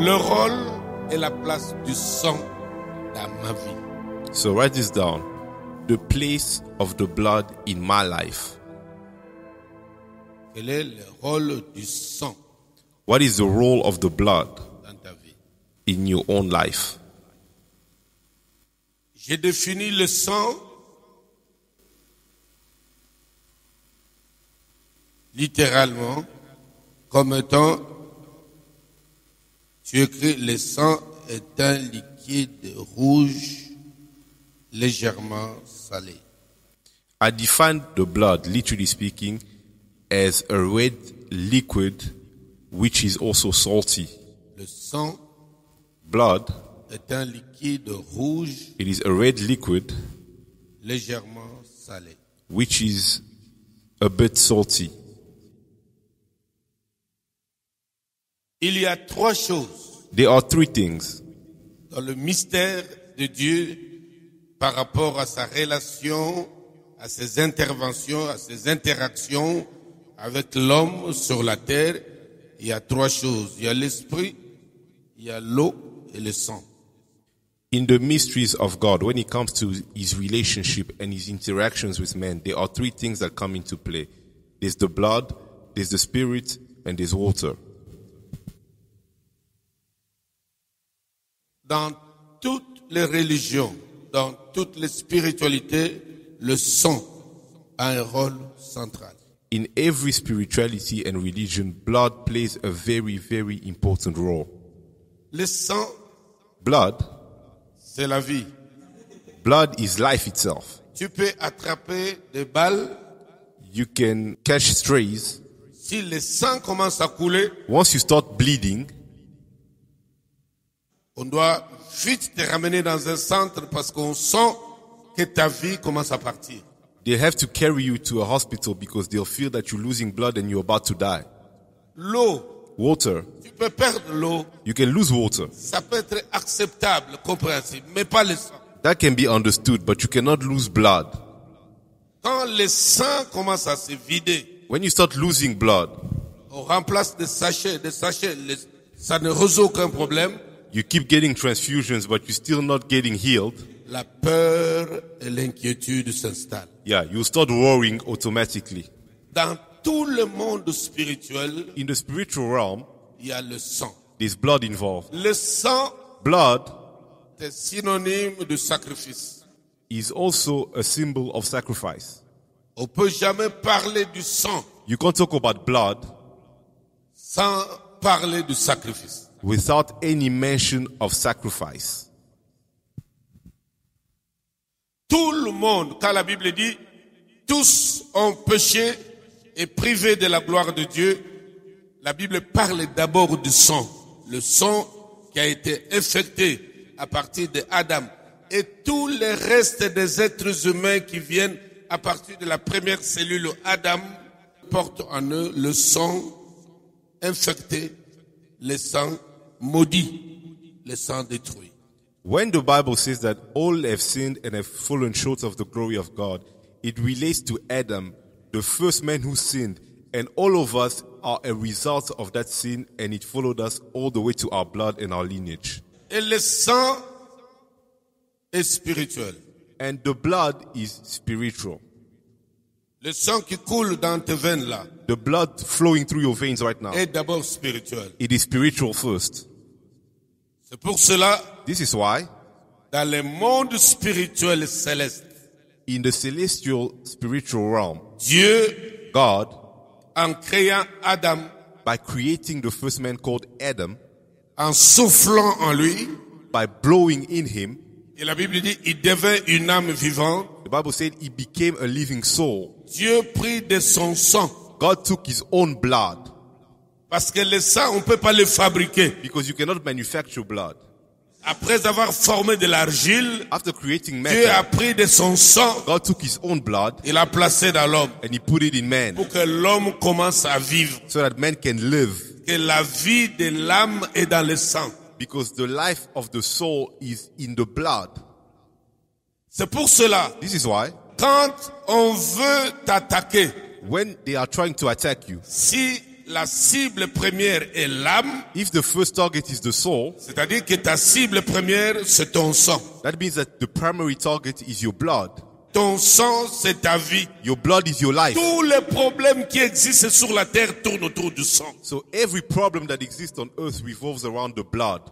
le rôle et la place du sang dans ma vie. So write this down. The place of the blood in my life. Quel est le rôle du sang What is the role of the blood dans ta vie? in your own life? J'ai défini le sang littéralement comme étant, tu écris le sang est un liquide rouge légèrement salé. I define the blood, literally speaking, as a red liquid which is also salty. Le sang Blood, est un liquide rouge it is a red liquid légèrement salé. which is a bit salty. Il y a trois choses There are three things dans le mystère de Dieu par rapport à sa relation, à ses interventions, à ses interactions avec l'homme sur la terre. Il y a trois choses. Il y a l'esprit, il y a l'eau et le sang. in the mysteries of God, when it comes to his relationship and his interactions with men, there are three things that come into play. There's the blood, there's the spirit, and there's water. Dans toutes les religions, dans toutes les spiritualités, le sang a un rôle central. In every spirituality and religion, blood plays a very, very important role. Le sang, Blood, c'est la vie. blood is life itself. Tu peux attraper des balles. You can catch strays. Si le sang commence à couler, Once you start bleeding, on doit vite te ramener dans un centre parce qu'on sent que ta vie commence à partir. they have to carry you to a hospital because they'll feel that you're losing blood and you're about to die. L'eau, Water, tu peux perdre l'eau. you can lose water. Ça peut être acceptable, compréhensible, mais pas le sang. That can be understood, but you cannot lose blood. Quand le sang commence à se vider, When you start losing blood, on remplace des sachets, des sachets, les- ça ne résout aucun problème. You keep getting transfusions, but you're still not getting healed. La peur et l'inquiétude s'installent. Yeah, you'll start worrying automatically. Dans tout le monde spirituel, In the spiritual realm, il y a le sang. there's blood involved. Le sang Blood est synonyme de sacrifice. is also a symbol of sacrifice. On peut jamais parler du sang You can't talk about blood sans parler du sacrifice. Without any mention of sacrifice. Tout le monde, quand la Bible dit, tous ont péché et privé de la gloire de Dieu, la Bible parle d'abord du sang. Le sang qui a été infecté à partir de Adam. Et tous les restes des êtres humains qui viennent à partir de la première cellule Adam portent en eux le sang infecté, le sang maudit, le sang détruit. When the Bible says that all have sinned and have fallen short of the glory of God, it relates to Adam, the first man who sinned, and all of us are a result of that sin, and it followed us all the way to our blood and our lineage. Et le sang est spirituel. And the blood is spiritual. Le sang qui coule dans tes veines là The blood flowing through your veins right now, est d'abord spirituel. it is spiritual first. C'est pour cela, This is why dans le monde spirituel céleste, in the celestial spiritual realm, Dieu, God, en créant Adam, by creating the first man called Adam, en soufflant en lui, by blowing in him, et la Bible dit, il devint une âme vivante, the Bible said he became a living soul. Dieu prit de son sang. God took his own blood Parce que le sang, on peut pas le fabriquer. because you cannot manufacture blood. Après avoir formé de l'argile, After creating Dieu a pris de son sang, God took his own blood il l'a placé dans l'homme, and he put it in man pour que l'homme commence à vivre. so that man can live Que la vie de l'âme est dans le sang. because the life of the soul is in the blood. C'est pour cela, This is why quand on veut t'attaquer, when they are trying to attack you, si la cible première est l'âme, if the first target is the soul, c'est-à-dire que ta cible première, c'est ton sang. that means that the primary target is your blood. Ton sang, c'est ta vie. Your blood is your life. Tous les problèmes qui existent sur la terre tournent autour du sang. So every problem that exists on earth revolves around the blood.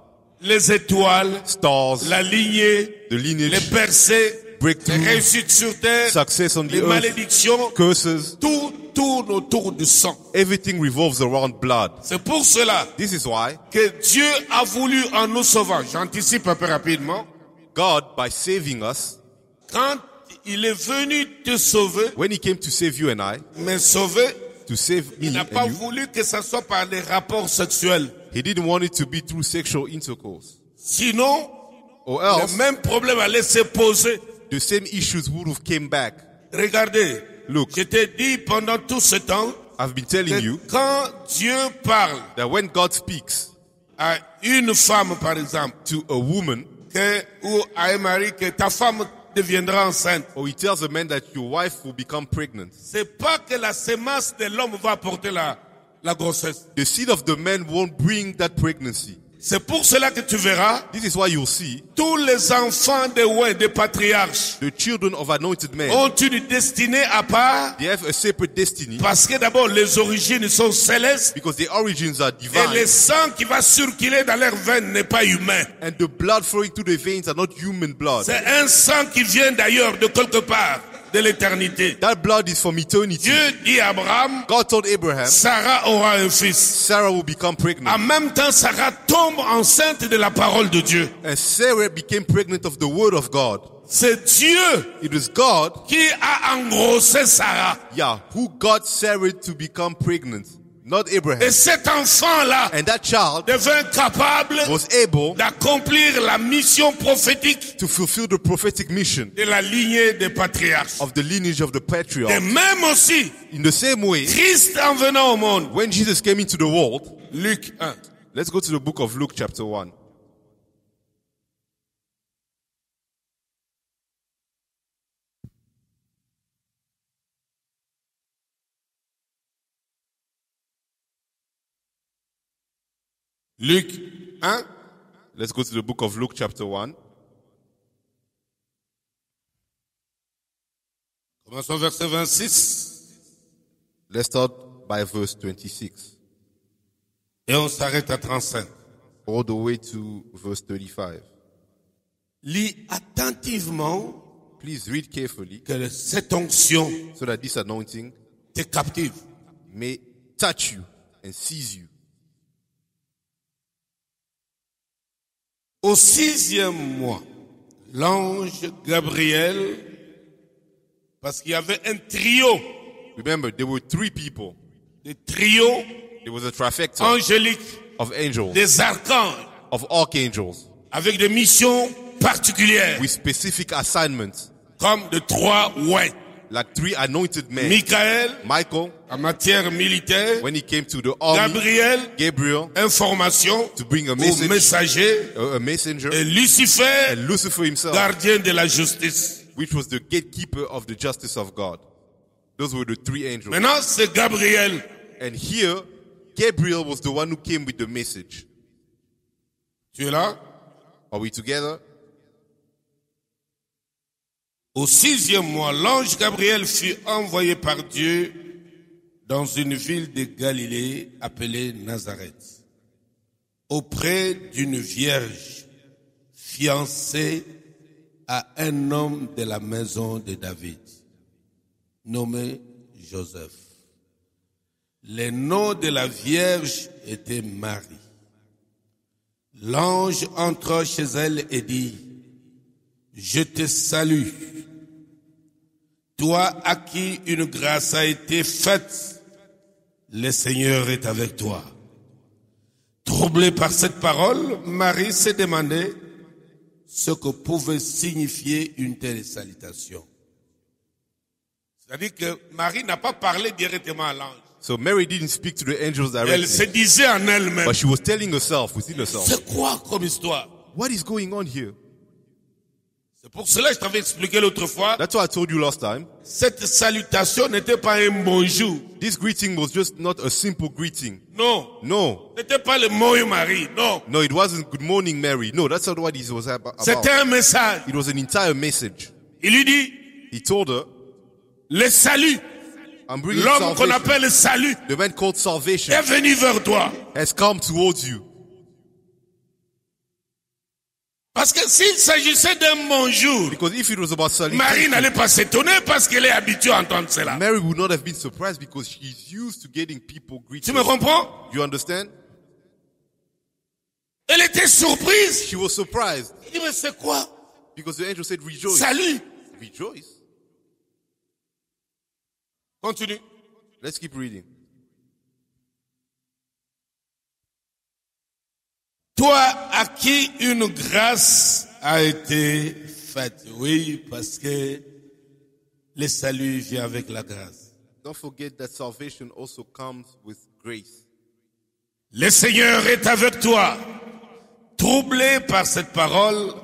Les étoiles, Stars, la lignée, the les lineage, percées, les breakthrough, réussites sur terre, success on the les earth, malédictions, curses, tout tourne autour du sang. everything revolves around blood. C'est pour cela This is why que Dieu a voulu en nous sauvant. J'anticipe un peu rapidement. God, by saving us, Quand il est venu te sauver, when He came to save you and I, mais sauver, to save me il n'a pas you, voulu que ça soit par des rapports sexuels. He didn't want it to be through sexual intercourse. Sinon, Or le else, même problème allait se poser. The same issues would have came back. Regardez, Look, je t'ai dit pendant tout ce temps I've been telling que you quand Dieu parle that when God speaks à une femme, par exemple, to a woman, que, ou à un mari, que ta femme deviendra enceinte, or He tells a man that your wife will become pregnant, c'est pas que la sémence de l'homme va apporter la, la grossesse. the seed of the man won't bring that pregnancy. C'est pour cela que tu verras This is why you'll see tous les enfants des rois, des patriarches, the children of anointed men. ont une destinée à part They have a separate destiny parce que d'abord les origines sont célestes because their origins are et divine le sang qui va circuler dans leurs veines n'est pas humain. and the blood flowing through the veins are not human blood. C'est un sang qui vient d'ailleurs de quelque part de l'éternité. That blood is from eternity. Dieu dit à Abraham, God told Abraham, Sarah aura un fils. Sarah will become pregnant. En même temps, Sarah tombe enceinte de la parole de Dieu. And Sarah became pregnant of the word of God. C'est Dieu It was God, qui a engrossé Sarah. yeah, who got Sarah to become pregnant, not Et Abraham. cet enfant-là And that child devint capable was able d'accomplir la mission prophétique to fulfill the prophetic mission de la lignée des patriarches. of the lineage of the Et patriarch. même aussi, In the same way, Christ en venant au monde, when Jesus came into the world, Luc 1, let's go to the book of Luke chapter 1. Luc 1, Let's go to the book of Luke chapter 1. commençons verset 26 Let's start by verse 26 et on s'arrête à 35. all the way to verse 35. Lis attentivement Please read carefully que cette onction so that this anointing te captive. may touch you and seize you. Au sixième mois, l'ange Gabriel, parce qu'il y avait un trio, Remember, there were three people. des trios There was a trifecta angéliques, of angels, des archanges, of archangels, avec des missions particulières, with specific assignments, comme de trois ouins. Like three anointed men. Michael, Michael, en matière militaire, when he came to the army, Gabriel, Gabriel, information, to bring a message, messager, a, a messenger, et Lucifer, and Lucifer himself, gardien de la justice. which was the gatekeeper of the justice of God. Those were the three angels. Maintenant, c'est Gabriel. And here, Gabriel was the one who came with the message. Tu es là? Are we together? Au sixième mois, l'ange Gabriel fut envoyé par Dieu dans une ville de Galilée appelée Nazareth, auprès d'une vierge fiancée à un homme de la maison de David, nommé Joseph. Le nom de la vierge était Marie. L'ange entra chez elle et dit, je te salue, toi à qui une grâce a été faite, le Seigneur est avec toi. Troublée par cette parole, Marie s'est demandé ce que pouvait signifier une telle salutation. C'est-à-dire que Marie n'a pas parlé directement à l'ange. So Mary didn't speak to the angels Elle se directly, disait en elle-même, but she was telling herself within herself, c'est quoi comme histoire what is going on here? C'est pour cela que je t'avais expliqué l'autre fois. That's why I told you last time. Cette salutation n'était pas un bonjour. This greeting was just not a simple greeting. Non. No. N'était pas le mot Marie. Non. No, it wasn't good morning, Mary. No, that's not what it was ab- about. C'était un message. It was an entire message. Il lui dit, He told her, le salut, l'homme qu'on appelle le salut, The man called salvation est venu vers toi. has come towards you. Parce que s'il s'agissait d'un bonjour, Because if it was about Marie n'allait pas s'étonner parce qu'elle est habituée à entendre cela. Mary would not have been surprised because she's used to getting people Tu greeting. me comprends? You understand? Elle était surprise. She was surprised dit, mais c'est quoi? Because the angel said, rejoice. Salut. Rejoice. Continue. Let's keep reading. Toi à qui une grâce a été faite. Oui, parce que le salut vient avec la grâce. Don't forget that salvation also comes with grace. Le Seigneur est avec toi. Troublé par cette parole,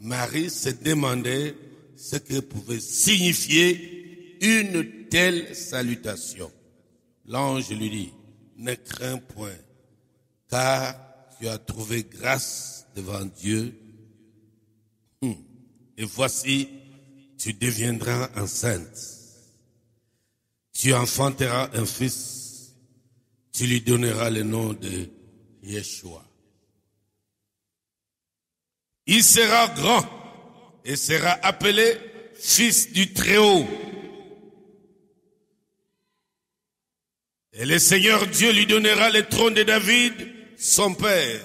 Marie se demandait ce que pouvait signifier une telle salutation. L'ange lui dit, ne crains point, car tu as trouvé grâce devant Dieu. Hum. Et voici, tu deviendras enceinte. Tu enfanteras un fils. Tu lui donneras le nom de Yeshua. Il sera grand et sera appelé fils du Très-Haut. Et le Seigneur Dieu lui donnera le trône de David, son père.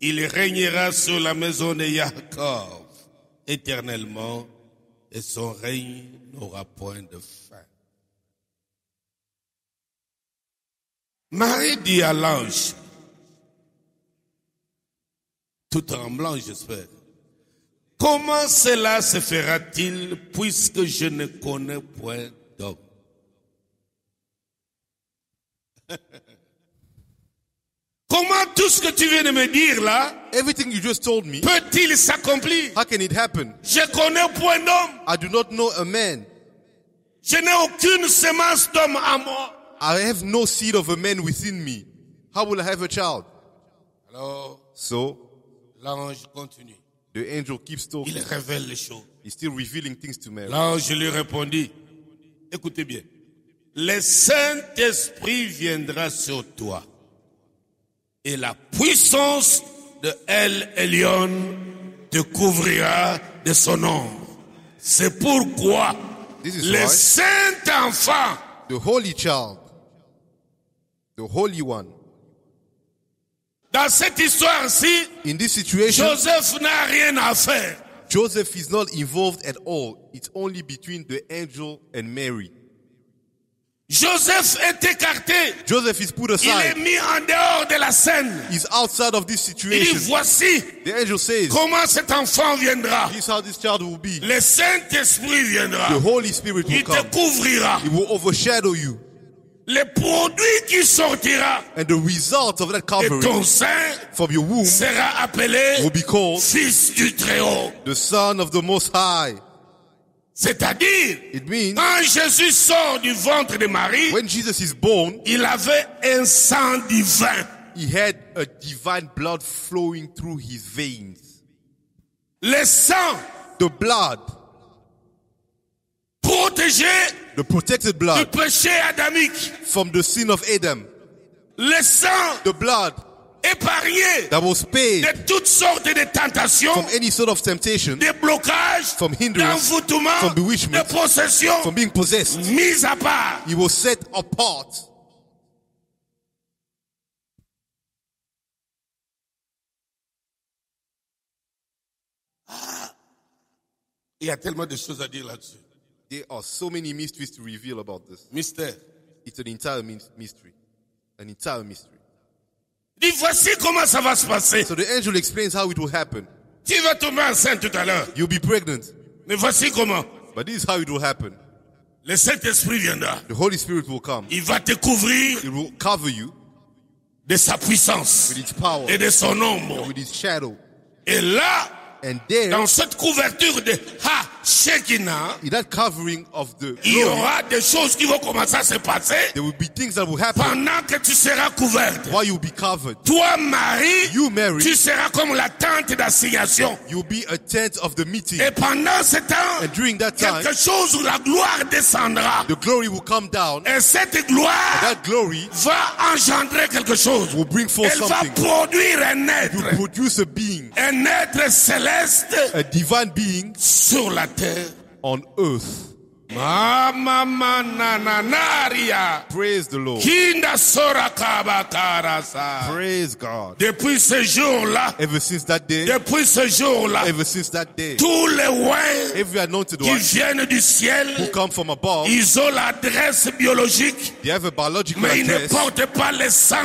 Il régnera sur la maison de Jacob éternellement et son règne n'aura point de fin. Marie dit à l'ange, tout tremblant, j'espère, comment cela se fera-t-il puisque je ne connais point d'homme? tout ce que tu viens de me dire là Everything you just told me, peut-il s'accomplir? how can it happen? Je connais point d'homme. I do not know a man. Je n'ai aucune semence d'homme à moi. I have no seed of a man within me. How will I have a child? Alors, So l'ange continue. the angel keeps talking. Il révèle les choses. He's still revealing things to Mary. L'ange lui répondit, écoutez bien, le Saint-Esprit viendra sur toi et la puissance de El Elyon te couvrira de son ombre. C'est pourquoi le why Saint-Enfant the holy child, the holy one, Dans cette histoire-ci, in this situation, Joseph n'a rien à faire. Joseph is not involved at all. It's only between the angel and Mary. Joseph est écarté. Joseph is put Il est aside. mis en dehors de la scène. He's outside of this Il dit, situation. voici The angel says, comment cet enfant viendra. this is how this child will be. Le Saint-Esprit viendra. The Holy Spirit will Il te come. couvrira. It will overshadow you. Le produit qui sortira And the result of that de covering ton sein from your womb sera appelé will be called Fils du Très-Haut. the Son of the Most High. C'est-à-dire, quand Jésus sort du ventre de Marie, when Jesus is born, il avait un sang divin. he had a divine blood flowing through his veins. Le sang The blood, protégé the protected du blood péché adamique. from the sin of Adam. Le sang The blood épargné that was paid de toutes sortes de tentations, from any sort of temptation, de blocages, from hindrance, from bewitchment, de possession, from being possessed. mise à part. He was set apart. Ah, il y a tellement de choses à dire là-dessus. There are so many mysteries to reveal about this. Mystère. It's an entire mystery. An entire mystery. Dis, voici comment ça va se passer. So the angel explains how it will happen. Tu vas tomber enceinte tout à l'heure. You'll be pregnant. Mais voici comment. But this is how it will happen. Le Saint-Esprit viendra. The Holy Spirit will come. Il va te couvrir It will cover you de sa puissance with its power, et de son ombre. with its shadow. Et là, And there, dans cette couverture de Ha in that covering of the il y aura des choses qui vont commencer à se passer there will be things that will happen pendant que tu seras couverte. while you'll be covered. Toi, Marie, You, Mary, tu seras comme la tente d'assignation. you'll be a tent of the meeting. Et pendant ce temps, And during that time, quelque chose où la gloire descendra. the glory will come down. Et cette gloire That glory va engendrer quelque chose. will bring forth Elle va produire un You être, produce a being, un être céleste a divine being sur la terre. On earth. Praise the Lord. Kinda sora kabakarasa. Praise God. Depuis ce jour-là, Ever since that day, depuis ce jour-là, ever since that day, tous les every anointed qui one viennent du who ciel, come from above, ils ont l'adresse biologique, they have a biological mais ils ne address, portent pas le sang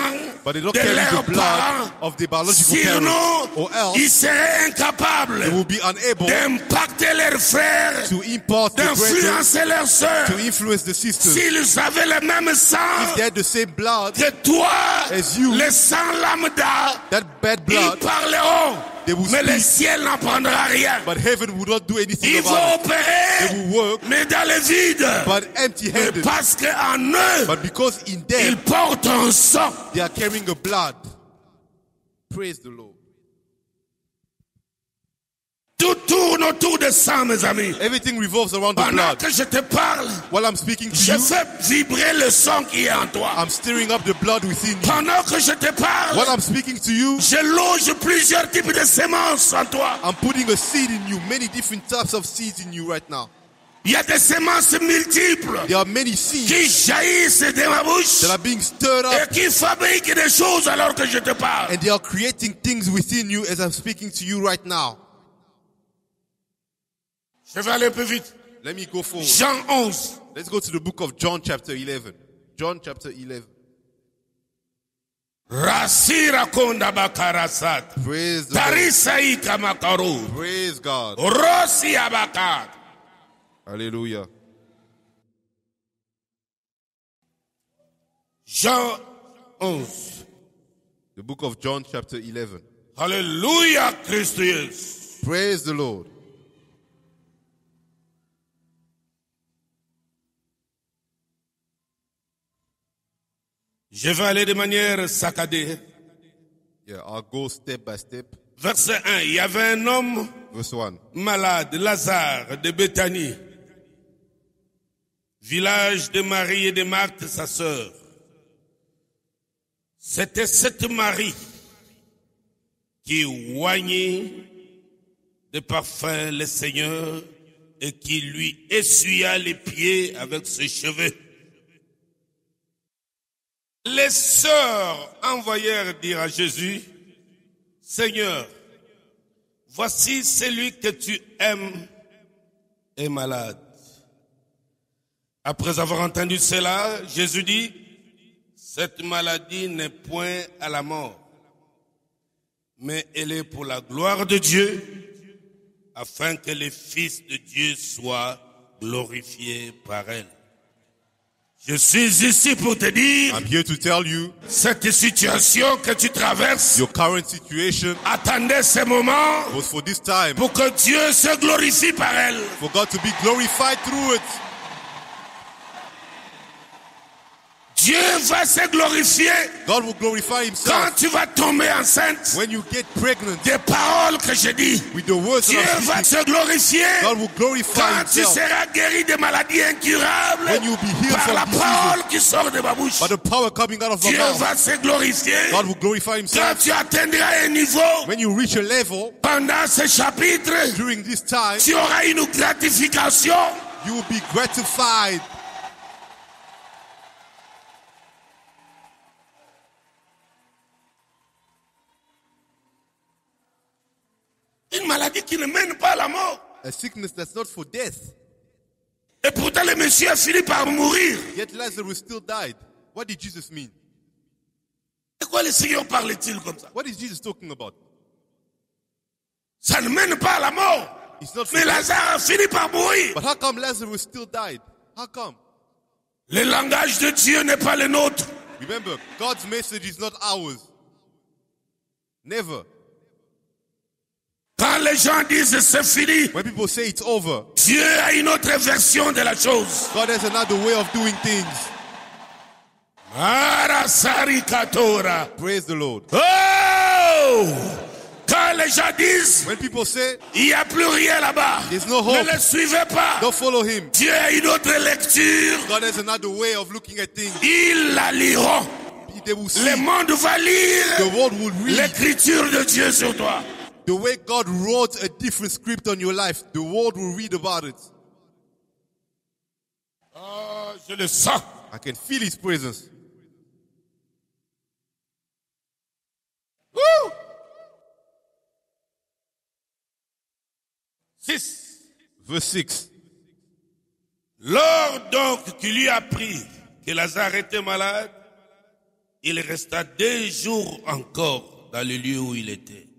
but they don't de leurs the parents. blood of their biological Sinon, ils seraient incapables they will be unable d'impacter leurs frères, the d'influencer leurs sœurs. to influence the sisters. S'ils avaient le même sang If they had the same blood, que toi, As you, le sang lambda, that bad ils parleront, they will mais le speak, ciel n'apprendra rien. but heaven will not do anything Ils about vont it. opérer, They will work, mais dans le vide. but empty-handed. parce qu'en eux, But because in ils them portent un sang. they are carrying a blood. Praise the Lord. Tout tourne autour de sang, mes amis. Everything revolves around the Pendant blood. que je te parle, While I'm speaking to je you, fais vibrer le sang qui est en toi. I'm stirring up the blood within you. Pendant que je te parle, While I'm speaking to you, je loge plusieurs types de semences en toi. I'm putting a seed in you, many different types of seeds in you right now. Il y a des semences multiples There are many seeds qui jaillissent de ma bouche that are being stirred et up qui fabriquent des choses alors que je te parle. and they are creating things within you as I'm speaking to you right now. Je vais aller plus vite. Let me go forward. Jean 11. Let's go to the book of John chapter 11. John chapter 11. Rasira konda bakarasat. Praise the Lord. Makaru. Praise God. Rosi abakat. Hallelujah. Jean 11. The book of John chapter 11. Alléluia, Christ. Praise the Lord. Je vais aller de manière saccadée. Yeah, I'll go step by step. Verset 1. Il y avait un homme Verse 1. malade, Lazare de Béthanie, village de Marie et de Marthe, sa sœur. C'était cette Marie qui oignit de parfum le Seigneur et qui lui essuya les pieds avec ses cheveux. Les sœurs envoyèrent dire à Jésus, Seigneur, Voici celui que tu aimes est malade. Après avoir entendu cela, Jésus dit, cette maladie n'est point à la mort, mais elle est pour la gloire de Dieu, afin que le Fils de Dieu soit glorifié par elle. Je suis ici pour te dire, I'm here to tell you cette situation que tu traverses, your current situation attendez ce moment was for this time, pour que Dieu se glorifie par elle. for God to be glorified through it. Dieu va se glorifier God will glorify quand Himself tu vas tomber enceinte. when you get pregnant Des paroles que je dis. with the words Dieu va se glorifier God will glorify quand tu seras guéri de maladies incurables When you be healed par la parole qui sort de ma bouche. by the power coming out of my Dieu mouth. va se glorifier God will glorify quand tu atteindras un niveau. when you reach a level Pendant ce chapitre, during this time. tu auras une gratification. You will be gratified. A sickness that's not for death. Et pourtant, le monsieur a fini par mourir. Yet Lazarus still died. What did Jesus mean? De quoi le Seigneur parle-t-il comme ça? What is Jesus talking about? Ça ne mène pas à la mort. It's Mais. Lazare a fini par mourir. But how come Lazarus still died? How come? Le langage de Dieu n'est pas le nôtre. Remember, God's message is not ours. Never. Quand les gens disent c'est fini, When people say it's over, Dieu a une autre version de la chose. God has another way of doing things. Praise the Lord. Oh! Quand les gens disent When people say, il n'y a plus rien là-bas, There's no hope. ne les suivez pas. don't follow him, Dieu a une autre lecture. God has another way of looking at things. Ils la liront. They will see. Le monde va The lire l'écriture de Dieu sur toi. The way God wrote a different script on your life. The world will read about it. Oh, je le sens. I can feel his presence. Ouh! Six. Verse 6. Lors donc qu'il lui apprit que Lazare était malade, il resta deux jours encore dans le lieu où il était.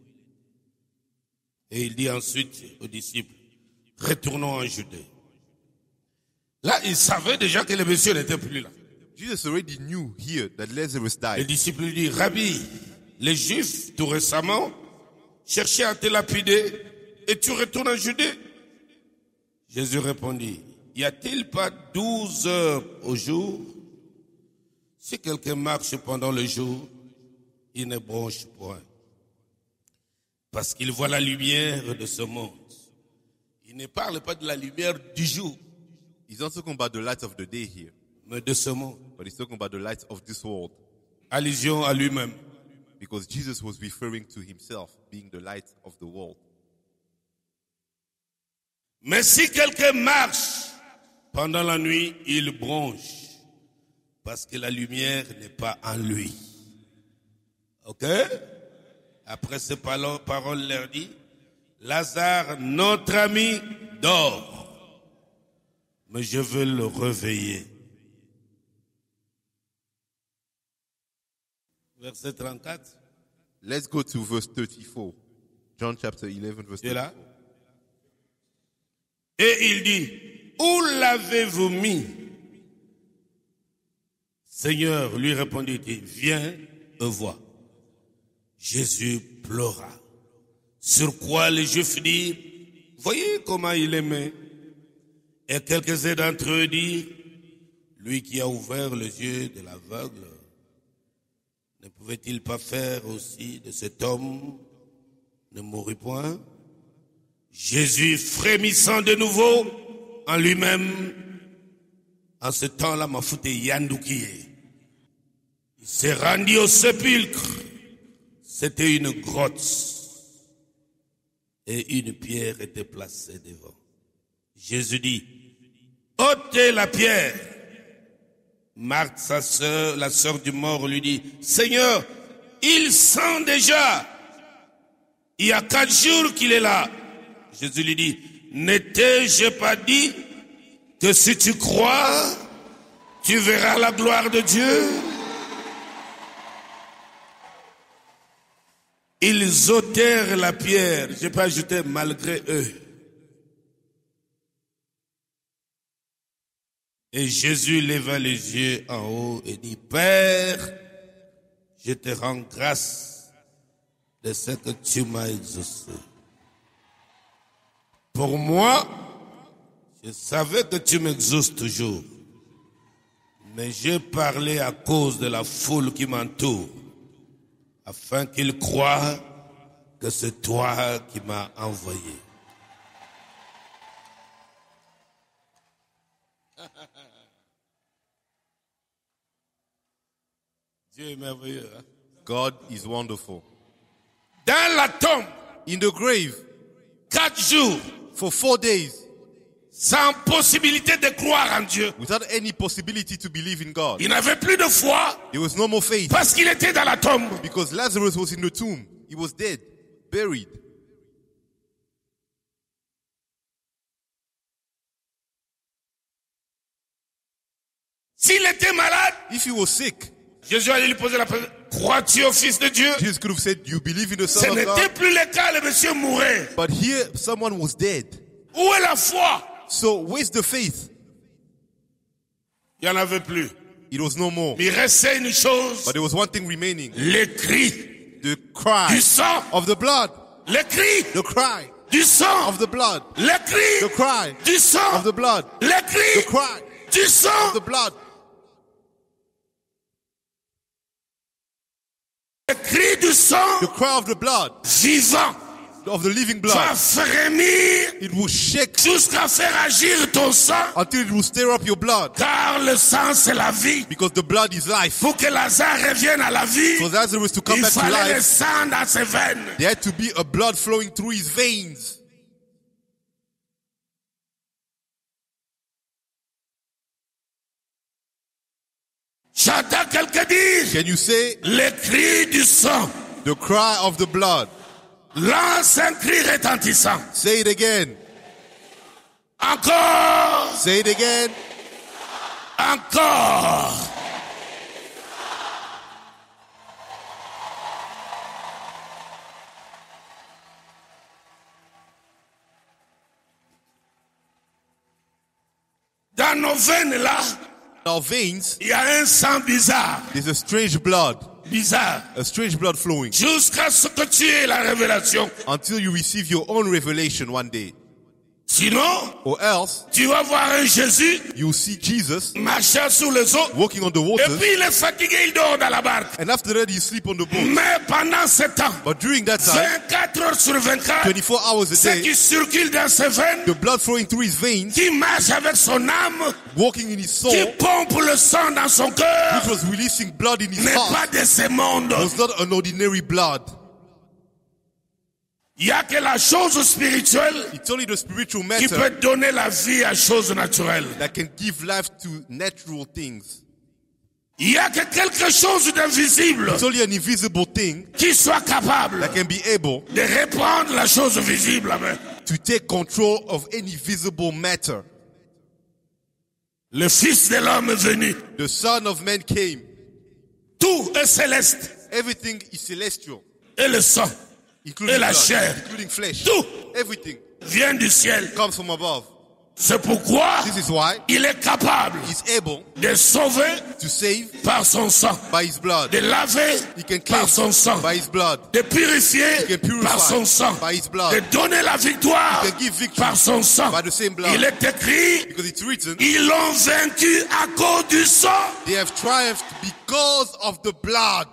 Et il dit ensuite aux disciples, retournons en Judée. Là, il savait déjà que le monsieur n'était plus là. Jesus already knew here that Lazarus Les died. disciples lui disent, Rabbi, les Juifs, tout récemment, cherchaient à te lapider et tu retournes en Judée. Jésus répondit, y a-t-il pas douze heures au jour? Si quelqu'un marche pendant le jour, il ne bronche point. Parce qu'il voit la lumière de ce monde. Il ne parle pas de la lumière du jour, He's not talking about the light of the day here, mais de ce monde. but he's talking about the light of this world. Allusion à lui-même. Because Jesus was referring to himself being the light of the world. Mais si quelqu'un marche pendant la nuit, il bronche parce que la lumière n'est pas en lui. Ok? Après ces paroles, leur dit, Lazare, notre ami, dort, mais je veux le réveiller. Verset 34, Let's go to verse 34. John chapter 11, verse tu es 34. là Et il dit, où l'avez-vous mis? Seigneur, lui répondit-il, viens et vois. Jésus pleura. Sur quoi les Juifs dirent, voyez comment il aimait. Et quelques-uns d'entre eux dirent, lui qui a ouvert les yeux de l'aveugle, ne pouvait-il pas faire aussi de cet homme ne mourir point Jésus frémissant de nouveau en lui-même, en ce temps-là, m'a foutu Yandoukié. Il s'est rendu au sépulcre. C'était une grotte. Et une pierre était placée devant. Jésus dit, ôtez la pierre. Marthe, sa sœur, la sœur du mort, lui dit, Seigneur, il sent déjà. Il y a quatre jours qu'il est là. Jésus lui dit, n'étais-je pas dit que si tu crois, tu verras la gloire de Dieu? Ils ôtèrent la pierre, j'ai pas ajouté malgré eux. Et Jésus leva les yeux en haut et dit, Père, je te rends grâce de ce que tu m'as exaucé. Pour moi, je savais que tu m'exauces toujours, mais j'ai parlé à cause de la foule qui m'entoure, afin qu'ils croient que c'est toi qui m'as envoyé. Dieu est merveilleux. hein? God is wonderful. Dans la tombe, In the grave, quatre jours, for four days, sans possibilité de croire en Dieu. without any possibility to believe in God, Il n'avait plus de foi there was no more faith parce qu'il était dans la tombe. because Lazarus was in the tomb. He was dead, buried. S'il était malade, If he was sick, Jésus allait lui poser la question, crois-tu au Fils de Dieu? Jesus could have said, You believe in the Ce Son of n'était God. plus le cas, le monsieur mourait. But here, someone was dead. Où est la foi? So, where's the faith? Il n'y en avait plus. It was no more. Il restait une chose, But there was one thing remaining les cris the du cry sang. of the blood. Le cri the cry du sang. of the blood, Le cri the cry du sang. of the blood, Le cri. the cri cry du sang. of the blood, Le cri du sang the cry of the blood, vivant of the living va blood. frémir It will shake jusqu'à faire agir ton sang. until it will stir up your blood Car le sang, c'est la vie. because the blood is life. Pour que Lazare revienne à la vie, For Lazarus to come il back to fallait le life, sang dans ses veines. there had to be a blood flowing through his veins. J'entends quelqu'un dire, Can you say le cri du sang. the cry of the blood? Lance un cri retentissant. Say it again. Encore, Say it again. encore. Dans nos veines là, our veins, il y a un sang bizarre, there's a strange blood, bizarre. a strange blood flowing Jusqu'à ce que tu aies la révélation. until you receive your own revelation one day. Sinon, Or else, tu vas voir un Jésus you will see Jesus marcher sur les eaux. walking on the Et waters, puis il est fatigué, il dort dans la barque. and after that, you sleep on the boat. Mais pendant ce temps, But during that time, 24 heures sur 24, 24 hours a ce day, qui circule dans ses veines, the blood flowing through his veins, qui marche avec son âme, walking in his soul, qui pompe le sang dans son cœur, was releasing blood in his n'est pas de ce monde. was not an ordinary blood. Il y a que la chose spirituelle qui peut donner la vie à choses naturelles. that can give life to natural things. Il y a que quelque chose d'invisible qui soit capable de reprendre la chose visible. Amen. to take control of any visible matter. Le Fils de l'homme est venu. The Son of Man came. Tout est céleste. Everything is celestial, Et le sang, Et la chair. including flesh. tout Everything vient du ciel. comes from above. C'est pourquoi This is why il est capable he's able de sauver to save par son sang, by his blood. de laver He can par son sang, by his blood. de purifier He can purify par son sang, by his blood. de donner la victoire He can give victory par son sang. by the same blood. Il est écrit, Because it's written, ils l'ont vaincu à cause du sang. they have triumphed because of the blood.